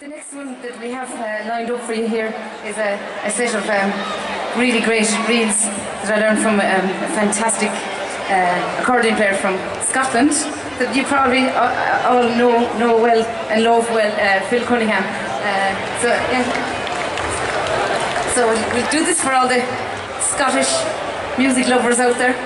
The next one that we have uh, lined up for you here is a, a set of um, really great reels that I learned from um, a fantastic uh, accordion player from Scotland that you probably uh, uh, all know, know well and love well, uh, Phil Cunningham. Uh, so, yeah. so we'll do this for all the Scottish music lovers out there.